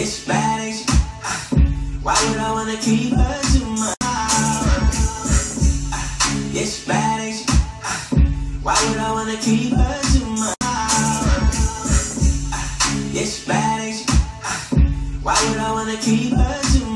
It's bad ain't she? Why would I wanna keep her to myself? It's bad ain't she? Why would I wanna keep her to myself? It's bad ain't she? Why would I wanna keep her to